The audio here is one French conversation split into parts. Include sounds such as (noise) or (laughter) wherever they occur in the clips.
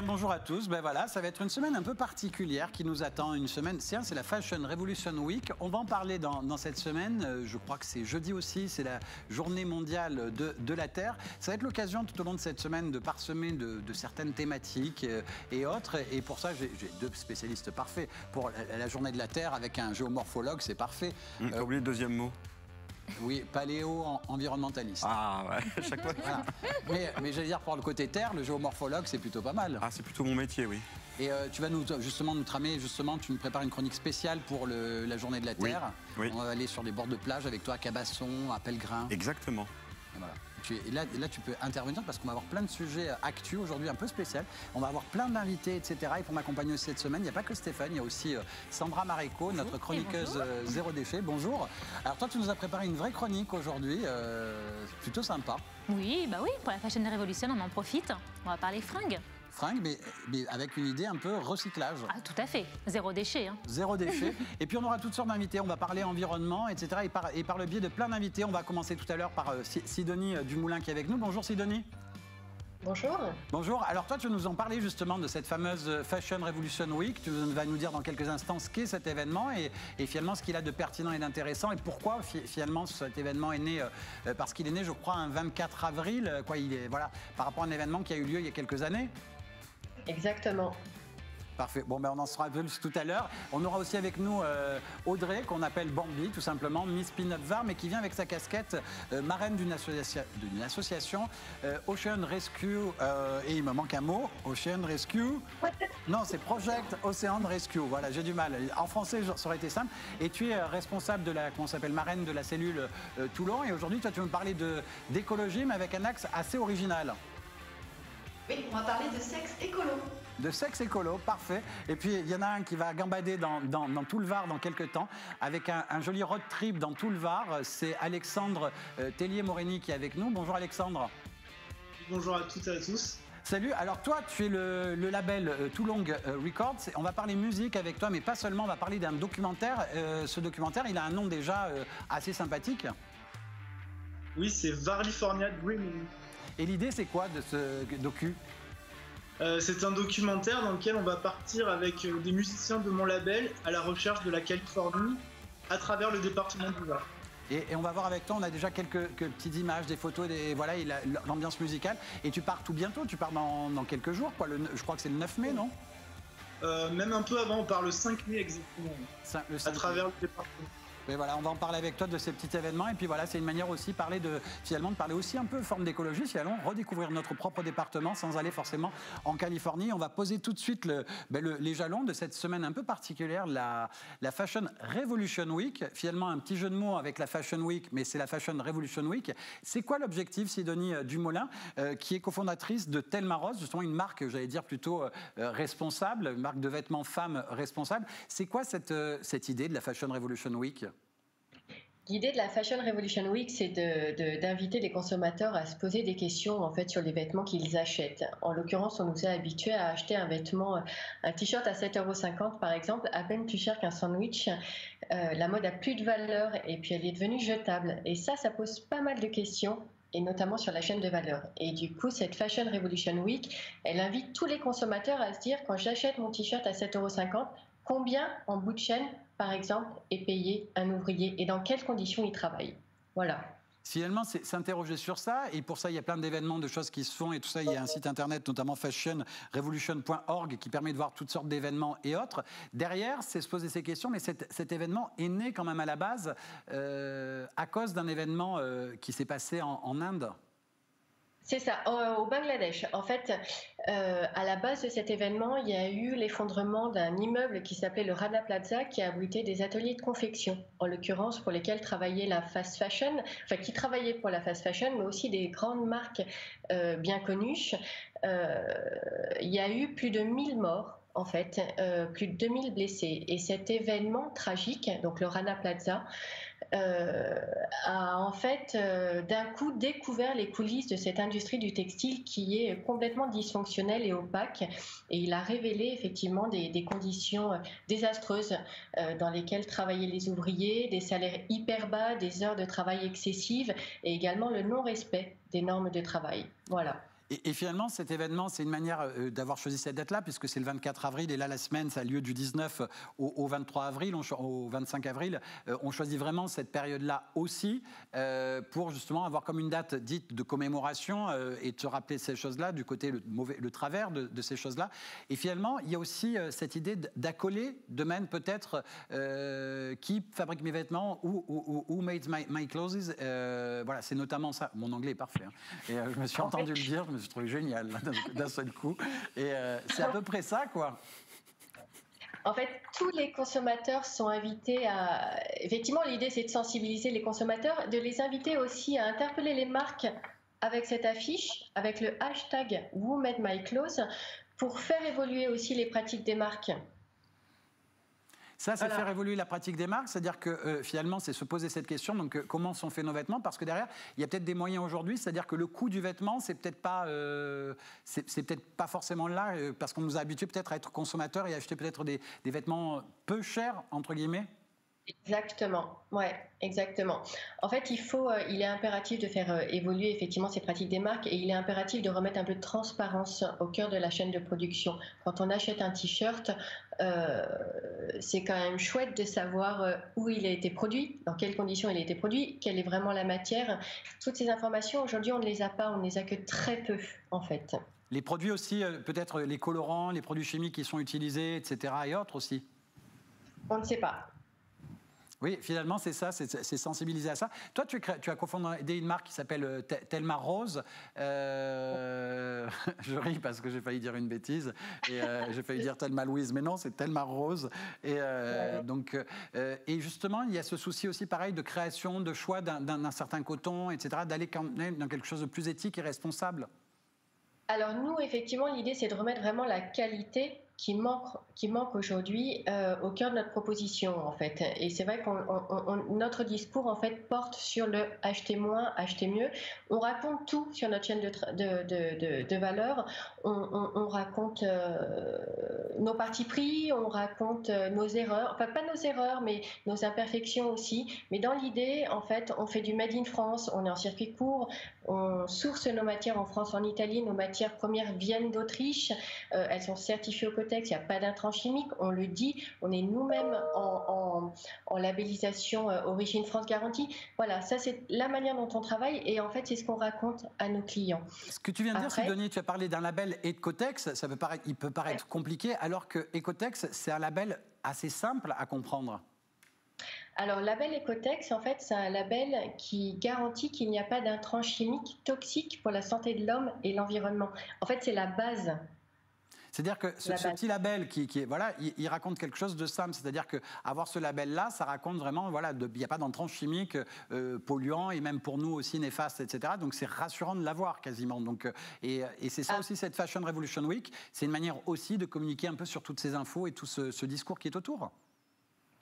bien, bonjour à tous. Ben voilà, ça va être une semaine un peu particulière qui nous attend. Une semaine, c'est la Fashion Revolution Week. On va en parler dans, cette semaine. Euh, je crois que c'est jeudi aussi, c'est la journée mondiale de, la Terre. Ça va être l'occasion tout au long de cette semaine de parsemer de, certaines thématiques euh, et autres. Et pour ça, j'ai deux spécialistes parfaits. Pour la, journée de la Terre, avec un géomorphologue, c'est parfait. Mmh, T'as oublié le deuxième mot oui, paléo-environnementaliste. Ah ouais, (laughs) chaque fois. Mais, mais j'allais dire, pour le côté terre, le géomorphologue, c'est plutôt pas mal. Ah, c'est plutôt mon métier, oui. Et euh, tu vas nous, justement nous tramer, justement, tu nous prépares une chronique spéciale pour la journée de la Terre. Oui. On va aller sur les bords de plage avec toi à Cabasson, à Pellegrin. Exactement. voilà et là, là, tu peux intervenir parce qu'on va avoir plein de sujets actuels aujourd'hui un peu spécial. On va avoir plein d'invités, etc. Et pour m'accompagner aussi cette semaine, il n'y a pas que Stéphane, il y a aussi euh, Sandra Maréco, notre chroniqueuse euh, zéro déchet. Bonjour. Alors toi, tu nous as préparé une vraie chronique aujourd'hui, euh, plutôt sympa. Oui, bah oui, pour la Fashion Revolution, on en profite. On va parler fringues fringues, mais, mais, avec une idée un peu recyclage. Ah, tout à fait. Zéro déchet. Hein. Zéro déchet. (laughs) et puis on aura toutes sortes d'invités. On va parler environnement, etc. Et par, et par le biais de plein d'invités, on va commencer tout à l'heure par euh, Sidonie euh, Dumoulin qui est avec nous. Bonjour Sidonie. Bonjour. Bonjour. Alors toi, tu nous en parlais justement de cette fameuse euh, Fashion Revolution Week. Tu vas nous dire dans quelques instants ce qu'est cet événement et, et, finalement ce qu'il a de pertinent et d'intéressant et pourquoi finalement cet événement est né. parce qu'il est né, je crois, un 24 avril. Quoi, il est voilà par rapport à un événement qui a eu lieu il y a quelques années. Exactement. Parfait. Bon, ben on en sera plus tout à l'heure. On aura aussi avec nous euh, Audrey, qu'on appelle Bambi, tout simplement, Miss Peanut Var, mais qui vient avec sa casquette euh, marraine d'une association, euh, Ocean Rescue, et il me manque un mot, Ocean Rescue. (laughs) Non, c'est Project Ocean Rescue. Voilà, j'ai du mal. En français, ça aurait été simple. Et tu es responsable de la, comment s'appelle, marraine de la cellule Toulon. Et aujourd'hui, toi, tu veux me parler d'écologie, mais avec un axe assez original. Oui, on va parler de sexe écolo. De sexe écolo, parfait. Et puis, il y en a un qui va gambader dans, tout le Var dans quelques temps, avec un, joli road trip dans tout le Var. C'est Alexandre euh, Tellier-Morini qui est avec nous. Bonjour Alexandre. Bonjour à toutes et à tous. Salut, alors toi tu es le, label euh, Toulong euh, Records, on va parler musique avec toi mais pas seulement, on va parler d'un documentaire. ce documentaire il a un nom déjà assez sympathique. Oui c'est Varlifornia Dreaming. Et l'idée, c'est quoi de ce docu? Euh, c'est un documentaire dans lequel on va partir avec euh, des musiciens de mon label à la recherche de la Californie à travers le département du Var. Et, on va voir avec toi, on a déjà quelques, petites images, des photos, des, voilà, l'ambiance musicale. Et tu pars tout bientôt, tu pars dans, quelques jours, quoi. je crois que c'est le 9 mai, non? Euh, Même un peu avant, on part le 5 mai exactement. à travers le département. Mais voilà, on va en parler avec toi de ces petits événements. Et puis voilà, c'est une manière aussi parler de, finalement, de parler aussi un peu forme d'écologie. Si allons redécouvrir notre propre département sans aller forcément en Californie. On va poser tout de suite ben les jalons de cette semaine un peu particulière, la, Fashion Revolution Week. Finalement, un petit jeu de mots avec la Fashion Week, mais c'est la Fashion Revolution Week. C'est quoi l'objectif, Sidonie euh, Dumoulin, euh, qui est cofondatrice de Telma Rose, justement une marque, j'allais dire plutôt euh, responsable, une marque de vêtements femmes responsable. C'est quoi cette idée de la Fashion Revolution Week? L'idée de la Fashion Revolution Week, c'est d'inviter les consommateurs à se poser des questions en fait sur les vêtements qu'ils achètent. En l'occurrence, on nous a habitués à acheter un vêtement, un t-shirt à 7,50€ par exemple, à peine plus cher qu'un sandwich. Euh, la mode a plus de valeur et puis elle est devenue jetable. Et ça, ça pose pas mal de questions et notamment sur la chaîne de valeur. Et du coup, cette Fashion Revolution Week, elle invite tous les consommateurs à se dire quand j'achète mon t-shirt à 7,50€, combien en bout de chaîne par exemple, est payé un ouvrier et dans quelles conditions il travaille. Voilà. Finalement, c'est s'interroger sur ça, et pour ça, il y a plein d'événements, de choses qui se font, et tout ça, il y a un site internet, notamment fashionrevolution.org, qui permet de voir toutes sortes d'événements et autres. Derrière, c'est se poser ces questions, mais cet, événement est né quand même à la base euh, à cause d'un événement euh, qui s'est passé en Inde. C'est ça, au, Bangladesh. En fait, euh, à la base de cet événement, il y a eu l'effondrement d'un immeuble qui s'appelait le Rana Plaza, qui a abrité des ateliers de confection, en l'occurrence pour lesquels travaillait la fast fashion, enfin qui travaillait pour la fast fashion, mais aussi des grandes marques euh, bien connues. Euh, il y a eu plus de 1000 morts en fait, plus de 2000 blessés. Et cet événement tragique, donc le Rana Plaza, a en fait euh, d'un coup découvert les coulisses de cette industrie du textile qui est complètement dysfonctionnelle et opaque. Et il a révélé effectivement des, des conditions désastreuses dans lesquelles travaillaient les ouvriers, des salaires hyper bas, des heures de travail excessives et également le non-respect des normes de travail. Voilà. Et, finalement, cet événement, c'est une manière euh, d'avoir choisi cette date-là, puisque c'est le 24 avril, et là, la semaine, ça a lieu du 19 au, 23 avril, au 25 avril. Euh, on choisit vraiment cette période-là aussi euh, pour justement avoir comme une date dite de commémoration et de se rappeler ces choses-là, du côté le, mauvais, le travers de, ces choses-là. Et finalement, il y a aussi cette idée d'accoler, de même peut-être qui fabrique mes vêtements ou who, made my, clothes. voilà, c'est notamment ça. Mon anglais est parfait. Hein. Et je me suis entendu le dire, je me suis trouvé génial d'un seul coup. Et euh, c'est à peu près ça, quoi. En fait, tous les consommateurs sont invités à. Effectivement, l'idée, c'est de sensibiliser les consommateurs, de les inviter aussi à interpeller les marques avec cette affiche, avec le hashtag Who Made My Clothes, pour faire évoluer aussi les pratiques des marques. Ça, c'est faire évoluer la pratique des marques, c'est-à-dire que euh, finalement, c'est se poser cette question, donc euh, comment sont faits nos vêtements Parce que derrière, il y a peut-être des moyens aujourd'hui, c'est-à-dire que le coût du vêtement, c'est peut-être pas, euh, c'est peut-être pas forcément là, parce qu'on nous a habitués peut-être à être consommateurs et à acheter peut-être des, des vêtements peu chers, entre guillemets Exactement, ouais, exactement. En fait, il faut, euh, il est impératif de faire euh, évoluer effectivement ces pratiques des marques et il est impératif de remettre un peu de transparence au cœur de la chaîne de production. Quand on achète un t-shirt, euh, c'est quand même chouette de savoir où il a été produit, dans quelles conditions il a été produit, quelle est vraiment la matière. Toutes ces informations aujourd'hui, on ne les a pas, on ne les a que très peu en fait. Les produits aussi, peut-être les colorants, les produits chimiques qui sont utilisés, etc. et autres aussi? On ne sait pas. Oui, finalement, c'est ça, c'est sensibiliser à ça. Toi, tu, tu as cofondé une marque qui s'appelle euh, Telma Rose. Euh, (laughs) je ris parce que j'ai failli dire une bêtise. Et euh, j'ai failli dire Telma Louise, mais non, c'est Telma Rose. Et, donc, et justement, il y a ce souci aussi, pareil, de création, de choix d'un certain coton, etc., d'aller dans quelque chose de plus éthique et responsable. Alors nous, effectivement, l'idée, c'est de remettre vraiment la qualité qui manque, qui manque aujourd'hui euh, au cœur de notre proposition en fait. Et c'est vrai que notre discours en fait porte sur le acheter moins, acheter mieux. On raconte tout sur notre chaîne de, de, de, valeur. On, raconte euh, nos partis pris, on raconte euh, nos erreurs, enfin pas nos erreurs, mais nos imperfections aussi. Mais dans l'idée, en fait, on fait du made in France, on est en circuit court, on source nos matières en France, en Italie. Nos matières premières viennent d'Autriche. elles sont certifiées au il n'y a pas d'intrants chimiques, on le dit, on est nous-mêmes en, labellisation euh, Origine France Garantie. Voilà, ça c'est la manière dont on travaille et en fait c'est ce qu'on raconte à nos clients. Ce que tu viens de dire, Sidonie, tu as parlé d'un label Ecotex, ça peut paraître, il peut paraître compliqué, alors que Ecotex, c'est un label assez simple à comprendre. Alors, label Ecotex, en fait, c'est un label qui garantit qu'il n'y a pas d'intrants chimiques toxiques pour la santé de l'homme et l'environnement. En fait, c'est la base c'est-à-dire que ce, petit label qui, est voilà, il, raconte quelque chose de simple. C'est-à-dire que avoir ce label-là, ça raconte vraiment voilà, il n'y a pas d'entrants chimiques euh, polluants et même pour nous aussi néfastes, etc. Donc c'est rassurant de l'avoir quasiment. Donc euh, et, c'est ça ah. aussi cette Fashion Revolution Week. C'est une manière aussi de communiquer un peu sur toutes ces infos et tout ce discours qui est autour.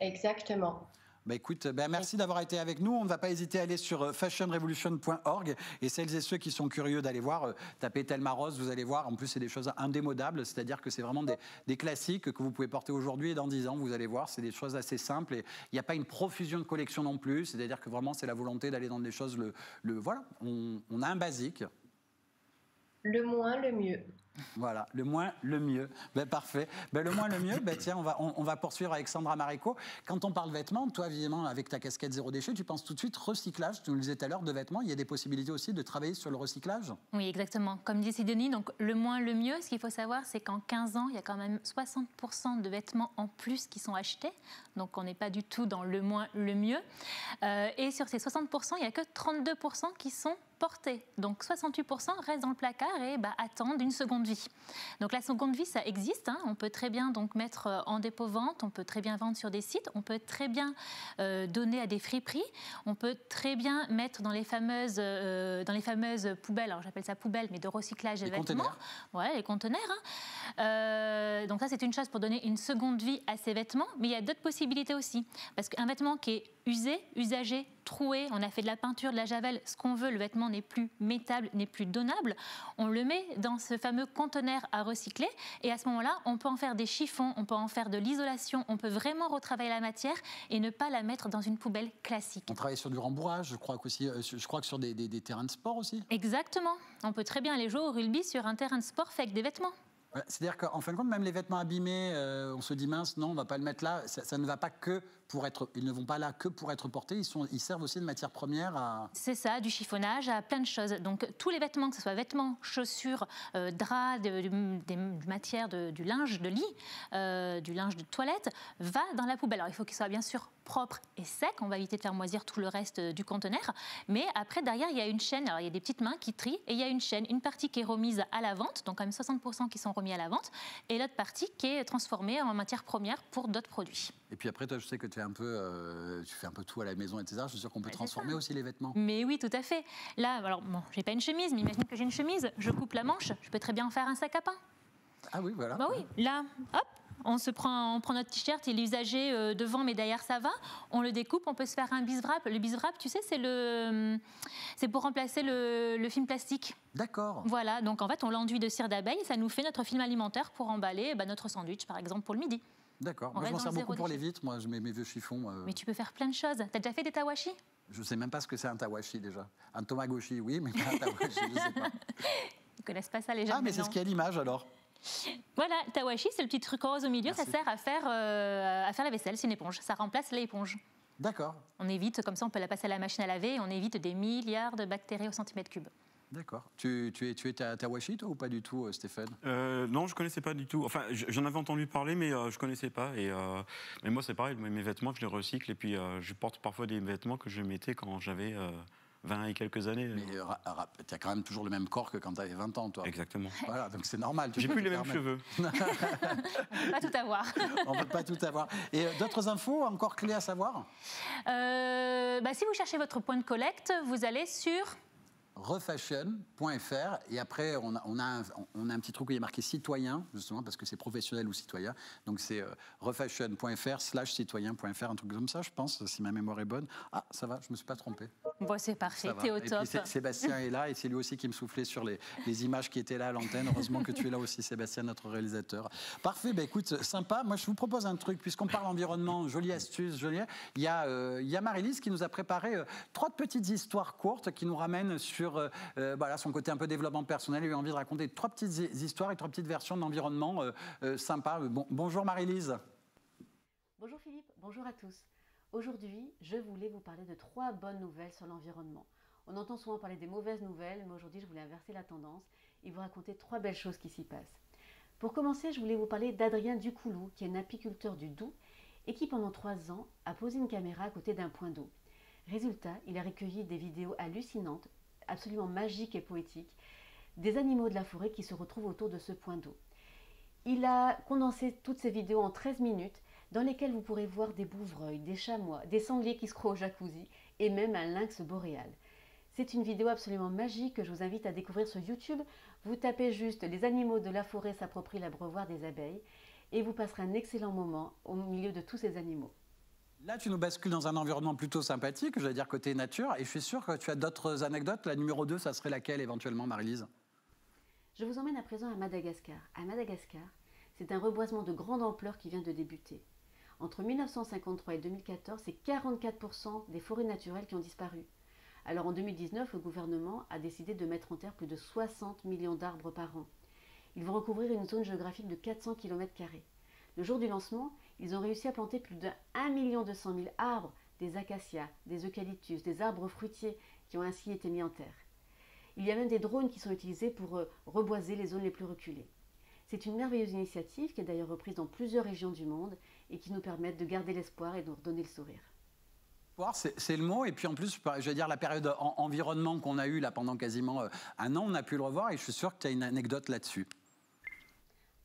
Exactement. Bah écoute, bah merci d'avoir été avec nous. On ne va pas hésiter à aller sur euh, fashionrevolution.org et celles et ceux qui sont curieux d'aller voir, euh, tapez Telma Rose, vous allez voir. En plus, c'est des choses indémodables, c'est-à-dire que c'est vraiment des, classiques que vous pouvez porter aujourd'hui et dans 10 ans, vous allez voir. C'est des choses assez simples et il n'y a pas une profusion de collections non plus. C'est-à-dire que vraiment, c'est la volonté d'aller dans des choses. Le, le voilà, on, on a un basique. Le moins, le mieux. Voilà, le moins, le mieux. Ben, parfait. Ben, le moins, le mieux, ben, tiens, on va, on, va poursuivre avec Sandra Maréco. Quand on parle vêtements, toi, évidemment, avec ta casquette zéro déchet, tu penses tout de suite recyclage. Tu nous le disais tout à l'heure, de vêtements. Il y a des possibilités aussi de travailler sur le recyclage Oui, exactement. Comme dit Sidonie, donc le moins, le mieux, ce qu'il faut savoir, c'est qu'en 15 ans, il y a quand même 60% de vêtements en plus qui sont achetés. Donc on n'est pas du tout dans le moins, le mieux. Euh, et sur ces 60%, il n'y a que 32% qui sont Donc 68% restent dans le placard et bah, attendent une seconde vie. Donc la seconde vie, ça existe. Hein. On peut très bien donc mettre euh, en dépôt-vente, on peut très bien vendre sur des sites, on peut très bien euh, donner à des friperies, on peut très bien mettre dans les fameuses, euh, dans les fameuses poubelles, alors j'appelle ça poubelle, mais de recyclage des vêtements. Conteneurs. Ouais, les conteneurs. Hein. donc ça, c'est une chose pour donner une seconde vie à ces vêtements, mais il y a d'autres possibilités aussi. Parce qu'un vêtement qui est usé, usagé, troué, on a fait de la peinture, de la javel, ce qu'on veut, le vêtement n'est plus métable, n'est plus donnable, on le met dans ce fameux conteneur à recycler et à ce moment-là, on peut en faire des chiffons, on peut en faire de l'isolation, on peut vraiment retravailler la matière et ne pas la mettre dans une poubelle classique. On travaille sur du rembourrage, je crois, aussi, euh, je crois que sur des, des terrains de sport aussi. Exactement. On peut très bien aller jouer au rugby sur un terrain de sport fait avec des vêtements. C'est-à-dire qu'en fin de compte, même les vêtements abîmés, euh, on se dit mince, non, on va pas le mettre là. Ça, ne va pas que pour être, ils ne vont pas là que pour être portés. Ils, sont, ils servent aussi de matière première à. C'est ça, du chiffonnage, à plein de choses. Donc tous les vêtements, que ce soit vêtements, chaussures, euh, draps, des matières, du linge de lit, euh, du linge de toilette, va dans la poubelle. Alors il faut qu'il soit bien sûr propre et sec. On va éviter de faire moisir tout le reste du conteneur. Mais après, derrière, il y a une chaîne. Alors il y a des petites mains qui trient et il y a une chaîne, une partie qui est remise à la vente, donc quand même 60% qui sont remis à la vente, et l'autre partie qui est transformée en matière première pour d'autres produits. Et puis après, toi, je sais que tu, un peu, euh, tu fais un peu tout à la maison, etc. Je suis sûr qu'on peut transformer aussi les vêtements. Mais oui, tout à fait. Là, alors, bon, j'ai pas une chemise, mais imagine que j'ai une chemise, je coupe la manche, je peux très bien en faire un sac à pain. Ah oui, voilà. Bah oui, là, hop, on se prend, on prend notre t-shirt, il est usagé euh, devant, mais derrière ça va. On le découpe, on peut se faire un biswrap. Le biswrap, tu sais, c'est le, c'est pour remplacer le, film plastique. D'accord. Voilà, donc en fait, on l'enduit de cire d'abeille, ça nous fait notre film alimentaire pour emballer bah, notre sandwich, par exemple, pour le midi. D'accord. Moi, je m'en sers beaucoup pour les vitres. Moi, je mets mes vieux chiffons. Euh. Mais tu peux faire plein de choses. T'as déjà fait des tawashi? Je ne sais même pas ce que c'est un tawashi déjà. Un tomagoshi, oui, mais pas un tawashi, je ne sais pas. (laughs) Ils connaissent pas ça les gens. Ah, mais c'est ce qui est l'image alors. Voilà, le tawashi, c'est le petit truc rose au milieu, ça sert à faire, euh, à faire la vaisselle, c'est une éponge. Ça remplace l'éponge. D'accord. On évite, comme ça on peut la passer à la machine à laver, et on évite des milliards de bactéries au centimètre cube. D'accord. Tu, tu, es, tu es Tawashi, toi, ou pas du tout, euh, Stéphane? Euh, Non, je ne connaissais pas du tout. Enfin, j'en avais entendu parler, mais je ne connaissais pas. Et, mais moi, c'est pareil, mes vêtements, je les recycle. Et puis, je porte parfois des vêtements que je mettais quand j'avais 20 et quelques années. Mais tu as quand même toujours le même corps que quand tu avais 20 ans, toi. Exactement. (laughs) Voilà, donc c'est normal. J'ai plus les mêmes cheveux. (laughs) pas tout avoir. (laughs) On ne peut pas tout avoir. Et euh, d'autres infos encore clés à savoir? Euh, bah, Si vous cherchez votre point de collecte, vous allez sur refashion.fr et après on a, on, a un, on a, un, petit truc où il est marqué citoyen justement parce que c'est professionnel ou citoyen. Donc c'est euh, refashion.fr slash citoyen.fr un truc comme ça je pense si ma mémoire est bonne. Ah ça va je me suis pas trompé. Bon c'est parfait t'es au top. Sébastien est là et c'est lui aussi qui me soufflait sur les, les images qui étaient là à l'antenne. Heureusement que tu es là aussi Sébastien notre réalisateur. Parfait. Bah écoute sympa. Moi je vous propose un truc puisqu'on parle environnement jolie astuce jolie. Il y a, euh, il y a Marie-Lise qui nous a préparé euh, trois petites histoires courtes qui nous ramènent sur euh, euh, voilà, son côté un peu développement personnel. Il a eu envie de raconter trois petites histoires et trois petites versions d'environnement euh, sympa. Bon, bonjour Marie-Lise. Bonjour Philippe, bonjour à tous. Aujourd'hui, je voulais vous parler de trois bonnes nouvelles sur l'environnement. On entend souvent parler des mauvaises nouvelles, mais aujourd'hui, je voulais inverser la tendance et vous raconter trois belles choses qui s'y passent. Pour commencer, je voulais vous parler d'Adrien Ducoulou, qui est un apiculteur du Doubs et qui, pendant trois ans, a posé une caméra à côté d'un point d'eau. Résultat, il a recueilli des vidéos hallucinantes absolument magique et poétique des animaux de la forêt qui se retrouvent autour de ce point d'eau. Il a condensé toutes ces vidéos en 13 minutes dans lesquelles vous pourrez voir des bouvreuils, des chamois, des sangliers qui se croient au jacuzzi et même un lynx boréal. C'est une vidéo absolument magique que je vous invite à découvrir sur YouTube. Vous tapez juste Les animaux de la forêt s'approprient l'abreuvoir des abeilles et vous passerez un excellent moment au milieu de tous ces animaux. Là, tu nous bascules dans un environnement plutôt sympathique, je vais dire côté nature, et je suis sûr que tu as d'autres anecdotes. La numéro 2, ça serait laquelle éventuellement, Marie-Lise? Je vous emmène à présent à Madagascar. À Madagascar, c'est un reboisement de grande ampleur qui vient de débuter. Entre 1953 et 2014, c'est 44% des forêts naturelles qui ont disparu. Alors en 2019, le gouvernement a décidé de mettre en terre plus de 60 millions d'arbres par an. Ils vont recouvrir une zone géographique de 400 km. Le jour du lancement, ils ont réussi à planter plus de 1 200 000 arbres, des acacias, des eucalyptus, des arbres fruitiers qui ont ainsi été mis en terre. Il y a même des drones qui sont utilisés pour euh, reboiser les zones les plus reculées. C'est une merveilleuse initiative qui est d'ailleurs reprise dans plusieurs régions du monde et qui nous permet de garder l'espoir et de redonner le sourire. C'est le mot, et puis en plus, je veux dire, la période environnement qu'on a eue là pendant quasiment euh, un an, on a pu le revoir, et je suis sûr que tu as une anecdote là-dessus.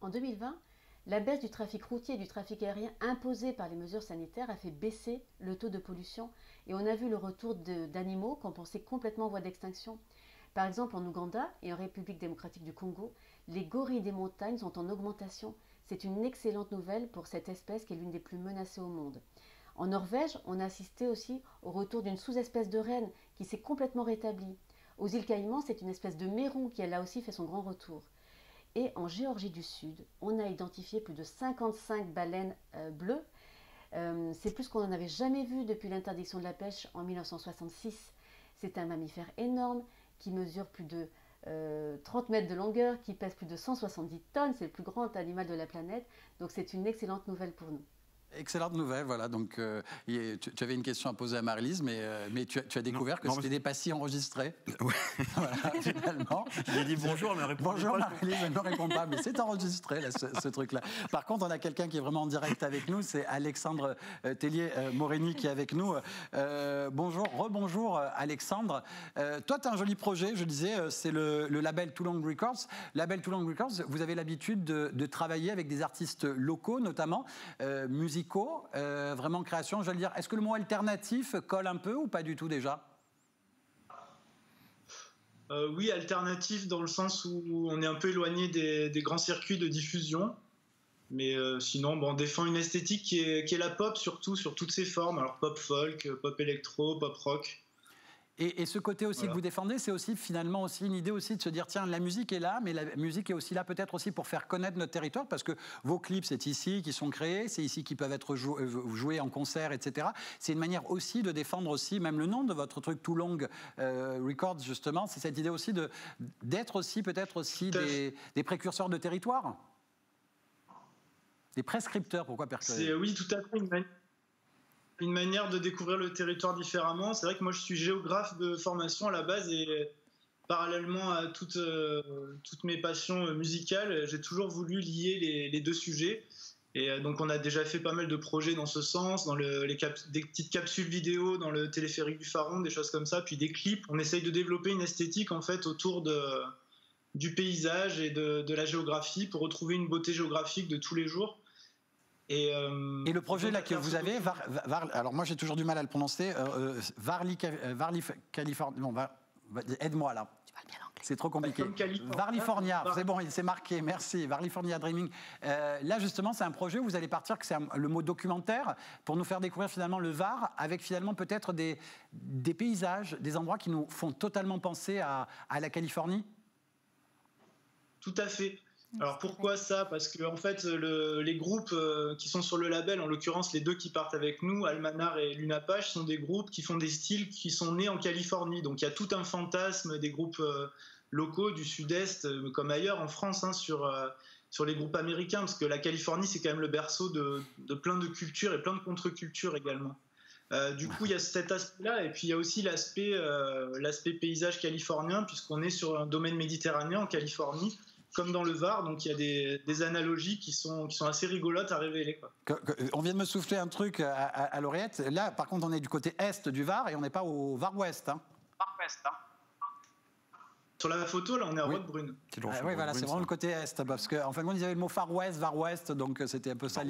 En 2020, la baisse du trafic routier et du trafic aérien imposée par les mesures sanitaires a fait baisser le taux de pollution et on a vu le retour d'animaux qu'on pensait complètement en voie d'extinction. Par exemple, en Ouganda et en République démocratique du Congo, les gorilles des montagnes sont en augmentation. C'est une excellente nouvelle pour cette espèce qui est l'une des plus menacées au monde. En Norvège, on a assisté aussi au retour d'une sous-espèce de reine qui s'est complètement rétablie. Aux îles Caïmans, c'est une espèce de méron qui a là aussi fait son grand retour. Et en Géorgie du Sud, on a identifié plus de 55 baleines euh, bleues. Euh, c'est plus qu'on n'en avait jamais vu depuis l'interdiction de la pêche en 1966. C'est un mammifère énorme qui mesure plus de 30 euh, mètres de longueur, qui pèse plus de 170 tonnes. C'est le plus grand animal de la planète. Donc c'est une excellente nouvelle pour nous. Excellente nouvelle, voilà. Donc, euh, tu, avais une question à poser à Marie-Lise, mais, euh, mais tu, as découvert que c'était des passés enregistrés. (laughs) Oui. voilà, (laughs) finalement. J'ai dit bonjour, elle me répond bonjour, pas. Elle ne répond pas, mais c'est enregistré, ce, truc-là. Par contre, on a quelqu'un qui est vraiment en direct avec nous, c'est Alexandre euh, Tellier-Morini qui est avec nous. bonjour, rebonjour Alexandre. toi, tu as un joli projet, je disais, c'est le, label Too Long Records. Label Too Long Records, vous avez l'habitude de, de, travailler avec des artistes locaux, notamment, musicaux euh, vraiment création, je veux dire. Est-ce que le mot alternatif colle un peu ou pas du tout déjà? Euh, Oui, alternatif dans le sens où on est un peu éloigné des, grands circuits de diffusion. Mais euh, sinon, bon, on défend une esthétique qui est, qui est la pop, surtout sur toutes ses formes. Alors pop folk, pop électro, pop rock. Et, ce côté aussi que vous défendez, c'est aussi finalement aussi une idée aussi de se dire tiens, la musique est là, mais la musique est aussi là peut-être aussi pour faire connaître notre territoire, parce que vos clips, c'est ici qui sont créés, c'est ici qui peuvent être euh, joués en concert, etc. C'est une manière aussi de défendre aussi même le nom de votre truc Too Long euh, Records, justement. C'est cette idée aussi d'être aussi peut-être aussi des, des, précurseurs de territoire des prescripteurs, pourquoi C'est Oui, tout à fait une manière de découvrir le territoire différemment. C'est vrai que moi, je suis géographe de formation à la base et parallèlement à toutes, euh, mes passions musicales, j'ai toujours voulu lier les, deux sujets. Et euh, donc, on a déjà fait pas mal de projets dans ce sens, dans le, les des petites capsules vidéo dans le téléphérique du Pharaon, des choses comme ça, puis des clips. On essaye de développer une esthétique en fait autour du paysage et de la géographie pour retrouver une beauté géographique de tous les jours. Euh, et, le projet là que vous avez, alors moi j'ai toujours du mal à le prononcer, euh, euh Varli, euh, Varli Californie, aide-moi là. C'est trop compliqué. Varlifornia, c'est bon, c'est marqué, merci. Varlifornia Dreaming. là, justement, c'est un projet où vous allez partir, que c'est le mot documentaire, pour nous faire découvrir finalement le Var, avec finalement peut-être des, des paysages, des endroits qui nous font totalement penser à, à la Californie? Tout à fait. Alors pourquoi ça? Parce que en fait, les groupes euh, qui sont sur le label, en l'occurrence les deux qui partent avec nous, Almanar et Lunapage, sont des groupes qui font des styles qui sont nés en Californie. Donc il y a tout un fantasme des groupes euh, locaux du Sud-Est, euh, comme ailleurs en France, hein, sur, sur les groupes américains, parce que la Californie c'est quand même le berceau de, plein de cultures et plein de contre-cultures également. du coup, il y a cet aspect-là, et puis il y a aussi l'aspect l'aspect paysage californien, puisqu'on est sur un domaine méditerranéen en Californie comme dans le Var, donc il y a des, analogies qui sont, qui sont assez rigolotes à révéler. on vient de me souffler un truc à, à, l'oreillette. Là, par contre, on est du côté est du Var et on n'est pas au Var-Ouest. Hein. Var-Ouest, hein. Sur la photo, là, on est à oui. Roquebrune. Ah, oui, voilà, c'est vraiment le côté est. Parce qu'en en fin de compte, ils avaient le mot Far West, Var West, donc euh, c'était un peu ça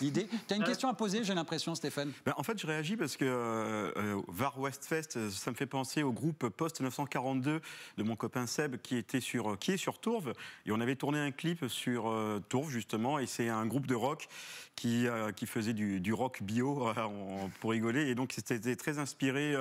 l'idée. Tu as une question à poser, j'ai l'impression, Stéphane ben, En fait, je réagis parce que euh, euh, Var West Fest, ça me fait penser au groupe Post 942 de mon copain Seb qui, était sur, qui est sur Tourve. Et on avait tourné un clip sur Tourve, justement, et c'est un groupe de rock qui, qui faisait du, du rock bio, (laughs) pour rigoler. Et donc, c'était très inspiré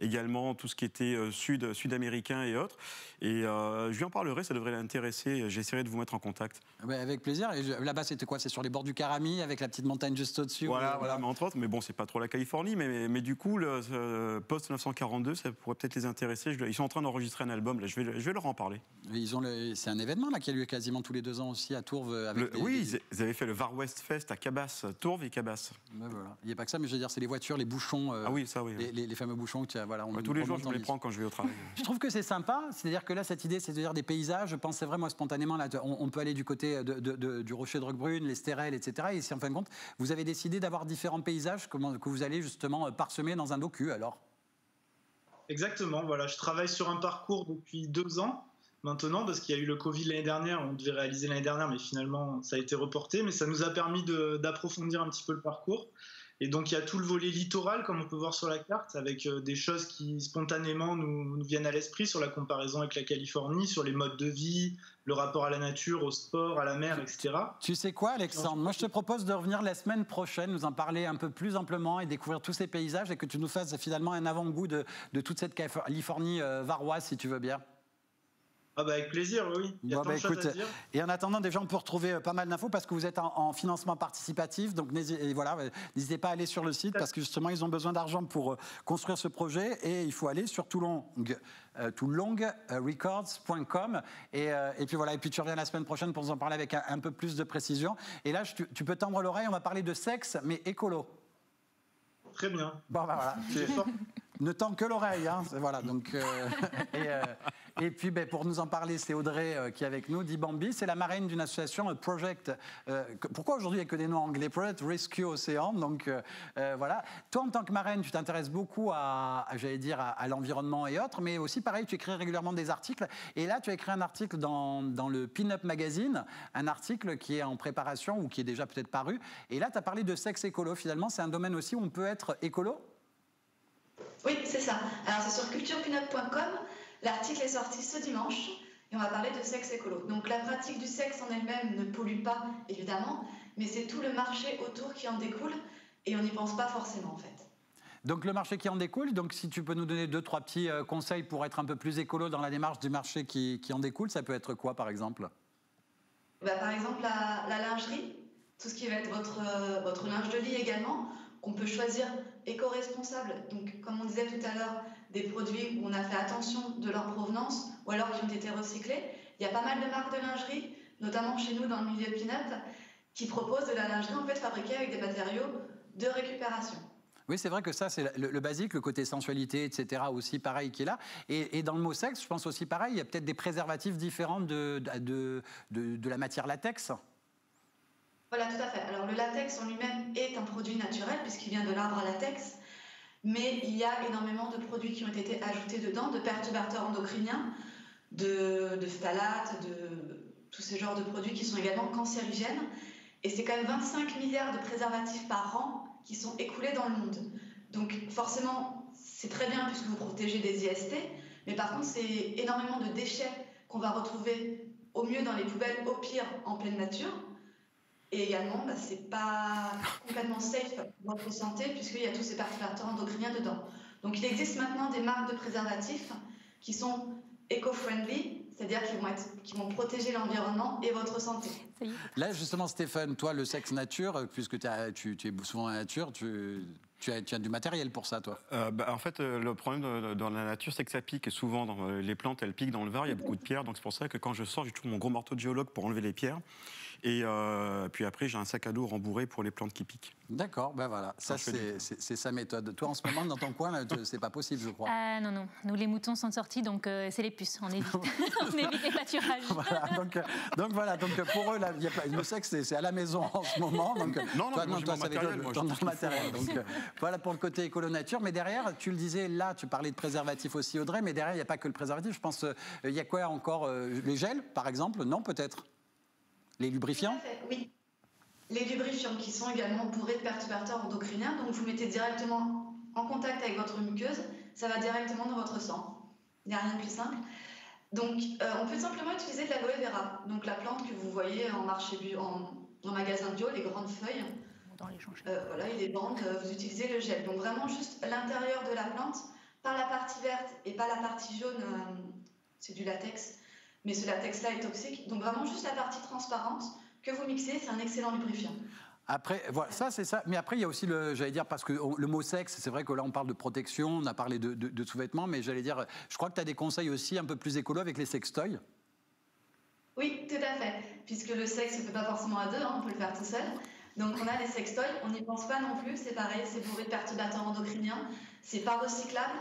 également tout ce qui était sud, sud-américain et autres. Et euh, je lui en parlerai, ça devrait l'intéresser. J'essaierai de vous mettre en contact. Ah bah, avec plaisir. Là-bas, c'était quoi? C'est sur les bords du Carami, avec la petite montagne juste au-dessus? Voilà, voilà, mais entre autres. Mais bon, c'est pas trop la Californie. Mais, mais, du coup, le Post 942, ça pourrait peut-être les intéresser. ils sont en train d'enregistrer un album. Là, je, vais, je vais leur en parler. Ils ont c'est un événement là qui a lieu quasiment tous les deux ans aussi à Tourve. Avec oui, ils avaient fait le Var West Fest à Cabas, Tourve et Cabas. voilà. Il n'y a pas que ça, mais je veux dire, c'est les voitures, les bouchons. Euh, ah oui, ça oui. Les, fameux bouchons. Tu voilà, on, tous les jours, je les prends quand je vais au travail. (laughs) je trouve que c'est sympa. C'est-à-dire que là, cette idée, c'est de dire des paysages. Je pensais vraiment spontanément, là, on, peut aller du côté du rocher de Roquebrune, les stérelles, etc. Et si en fin de compte, vous avez décidé d'avoir différents paysages que vous allez justement parsemer dans un docu, alors? Exactement, voilà. Je travaille sur un parcours depuis deux ans maintenant, parce qu'il y a eu le Covid l'année dernière, on devait réaliser l'année dernière, mais finalement ça a été reporté, mais ça nous a permis d'approfondir un petit peu le parcours. Et donc il y a tout le volet littoral, comme on peut voir sur la carte, avec euh, des choses qui spontanément nous, viennent à l'esprit sur la comparaison avec la Californie, sur les modes de vie, le rapport à la nature, au sport, à la mer, etc. Tu sais quoi, Alexandre? Moi, je te propose de revenir la semaine prochaine, nous en parler un peu plus amplement et découvrir tous ces paysages et que tu nous fasses finalement un avant-goût de, de toute cette Californie euh, varoise, si tu veux bien. Ah bah avec plaisir, oui. Il y a Bon, bah, écoute, à dire. et en attendant, déjà, on peut retrouver euh, pas mal d'infos parce que vous êtes en, en financement participatif. Donc, voilà, n'hésitez pas à aller sur le site parce que justement, ils ont besoin d'argent pour euh, construire ce projet et il faut aller sur Toulon. euh, toulongrecords.com et, euh, et puis voilà et puis tu reviens la semaine prochaine pour nous en parler avec un, un peu plus de précision et là je- tu, tu peux tendre l'oreille on va parler de sexe mais écolo Très bien. bon bah voilà ne tends que l'oreille, hein. voilà. Donc, euh, (laughs) et, et puis, ben, pour nous en parler, c'est Audrey euh, qui est avec nous. Dibambi, c'est la marraine d'une association euh, Project. euh, pourquoi aujourd'hui il n'y a que des noms anglais Project Rescue Océan. Donc voilà. Toi, en tant que marraine, tu t'intéresses beaucoup à, j'allais dire, à, l'environnement et autres, mais aussi pareil, tu écris régulièrement des articles. Et là, tu as écrit un article dans, le Pin-Up Magazine, un article qui est en préparation ou qui est déjà peut-être paru. Et là, tu as parlé de sexe écolo. Finalement, c'est un domaine aussi où on peut être écolo? Oui, c'est ça. Alors, c'est sur culturepinup.com. L'article est sorti ce dimanche et on va parler de sexe écolo. Donc, la pratique du sexe en elle-même ne pollue pas, évidemment, mais c'est tout le marché autour qui en découle et on n'y pense pas forcément, en fait. Donc le marché qui en découle, donc si tu peux nous donner deux, trois petits euh, conseils pour être un peu plus écolo dans la démarche du marché qui, qui en découle, ça peut être quoi par exemple? Bah, par exemple, la, la lingerie, tout ce qui va être votre, euh, votre linge de lit également, qu'on peut choisir éco-responsable. Donc, comme on disait tout à l'heure, des produits où on a fait attention de leur provenance ou alors qui ont été recyclés. Il y a pas mal de marques de lingerie, notamment chez nous dans le milieu Peanut, qui proposent de la lingerie en fait fabriquée avec des matériaux de récupération. Oui, c'est vrai que ça, c'est le, le basique, le côté sensualité, etc., aussi pareil qui est là. Et, et dans le mot sexe, je pense aussi pareil, il y a peut-être des préservatifs différents de, de, de, de la matière latex. Voilà, tout à fait. Alors le latex en lui-même est un produit naturel puisqu'il vient de l'arbre à latex, mais il y a énormément de produits qui ont été ajoutés dedans, de perturbateurs endocriniens, de, de phtalates, de tous ces genres de produits qui sont également cancérigènes. Et c'est quand même 25 milliards de préservatifs par an qui sont écoulés dans le monde. Donc forcément, c'est très bien puisque vous protégez des IST, mais par contre, c'est énormément de déchets qu'on va retrouver au mieux dans les poubelles, au pire en pleine nature. Et également, bah, c'est pas complètement safe pour votre santé puisqu'il y a tous ces perturbateurs endocriniens dedans. Donc il existe maintenant des marques de préservatifs qui sont éco-friendly, c'est-à-dire qui vont, être, qui vont protéger l'environnement et votre santé. Là, justement, Stéphane, toi, le sexe nature, euh, puisque tu, es souvent en nature, tu, tu as, tu as du matériel pour ça, toi. Euh, bah, en fait, euh, le problème de- dans la nature, c'est que ça pique. Et souvent, dans, euh, les plantes, elles piquent dans le verre, il y a beaucoup de pierres. Donc c'est pour ça que quand je sors, j'ai toujours mon gros marteau de géologue pour enlever les pierres. Et euh, puis après, j'ai un sac à dos rembourré pour les plantes qui piquent. D'accord, ben voilà, ça c'est sa méthode. Toi, en ce moment, dans ton coin, c'est pas possible, je crois. Ah non, non, nous les moutons sont sortis, donc euh, c'est les puces, on évite, (laughs) (laughs) on évite les pâturages. Voilà, donc, euh, donc voilà, donc pour eux, là, il y a pas- sexe, c'est c'est à la maison en ce moment. Donc, Non, non, toi, j'ai toi, avec matériel, le- moi, je matériel. faut. Donc euh, voilà pour le côté écolo-nature. Mais derrière, tu le disais, là, tu parlais de préservatif aussi, Audrey, mais derrière, il n'y a pas que le préservatif. Je pense, euh, il y a quoi encore euh, Les gels, par exemple? Non, peut-être? Les lubrifiants Oui. Les lubrifiants qui sont également bourrés de perturbateurs endocriniens, donc vous mettez directement en contact avec votre muqueuse, ça va directement dans votre sang. Il n'y a rien de plus simple. Donc euh, on peut simplement utiliser de l'aloe vera, donc la plante que vous voyez en marché bio, en, en magasin bio, les grandes feuilles. Dans les. Euh, voilà, il est bandes, euh, vous utilisez le gel. Donc vraiment juste l'intérieur de la plante, pas la partie verte et pas la partie jaune, euh, c'est du latex, mais ce latex-là est toxique. Donc vraiment juste la partie transparente que vous mixez, c'est un excellent lubrifiant. Après, voilà, ça c'est ça. Mais après, il y a aussi le, j'allais dire, parce que on- le mot sexe, c'est vrai que là on parle de protection, on a parlé de, de- de sous-vêtements, mais j'allais dire, je crois que tu as des conseils aussi un peu plus écolo avec les sextoys. Oui, tout à fait, puisque le sexe ne se fait pas forcément à deux, hein, on peut le faire tout seul. Donc on a les sextoys, on n'y pense pas non plus, c'est pareil, c'est bourré de perturbateurs endocriniens, c'est pas recyclable.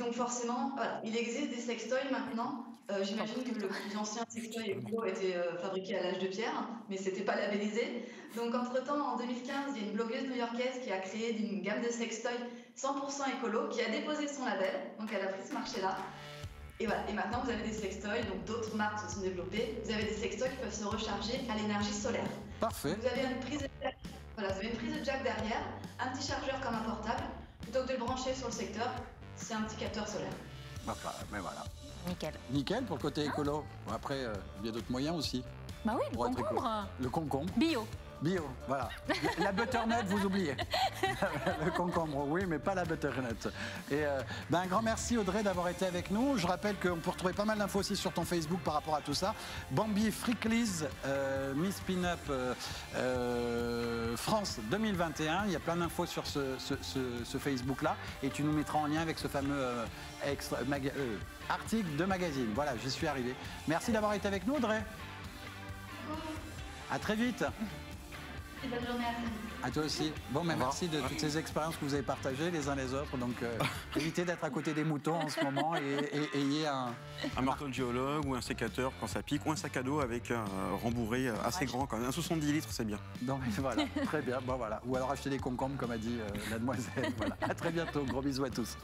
Donc forcément, voilà, il existe des sextoys maintenant. Euh, J'imagine que le plus ancien sextoy était euh, fabriqué à l'âge de pierre, mais c'était pas labellisé. Donc entre-temps, en 2015, il y a une blogueuse new-yorkaise qui a créé une gamme de sextoys 100% écolo, qui a déposé son label, donc elle a pris ce marché-là. Et voilà, et maintenant vous avez des sextoys, donc d'autres marques se sont développées. Vous avez des sextoys qui peuvent se recharger à l'énergie solaire. Parfait. Vous avez une prise électrique. Voilà, vous avez une prise de jack derrière, un petit chargeur comme un portable. Plutôt que de le brancher sur le secteur, c'est un petit capteur solaire. Enfin, mais voilà. Nickel. Nickel pour le côté écolo. Bon, après, euh, il y a d'autres moyens aussi. Bah oui, le Pour être écolo. concombre. Le concombre. Bio. Bio, voilà. La, butternut, vous oubliez. (laughs) le concombre, oui, mais pas la butternut. Et euh, ben, un grand merci Audrey d'avoir été avec nous. Je rappelle qu'on peut retrouver pas mal d'infos aussi sur ton Facebook par rapport à tout ça. Bambi Freaklies, euh, Miss Pin-Up euh, euh, France 2021. Il y a plein d'infos sur ce, ce- ce- ce Facebook-là. Et tu nous mettras en lien avec ce fameux extra- euh, article de magazine. Voilà, j'y suis arrivé. Merci d'avoir été avec nous Audrey. À très vite. Et bonne journée à vous. À toi aussi. Bon, mais merci de toutes ces expériences que vous avez partagées les uns les autres. Donc, euh, (laughs) évitez d'être à côté des moutons en ce moment et, et- ayez un. Un marteau de géologue ou un sécateur quand ça pique, ou un sac à dos avec un rembourré euh, assez grand quand même. Un 70 litres, c'est bien. Non, mais voilà, très bien. Bon, voilà. Ou alors acheter des concombres, comme a dit euh, la demoiselle. Voilà. À très bientôt. Gros bisous à tous.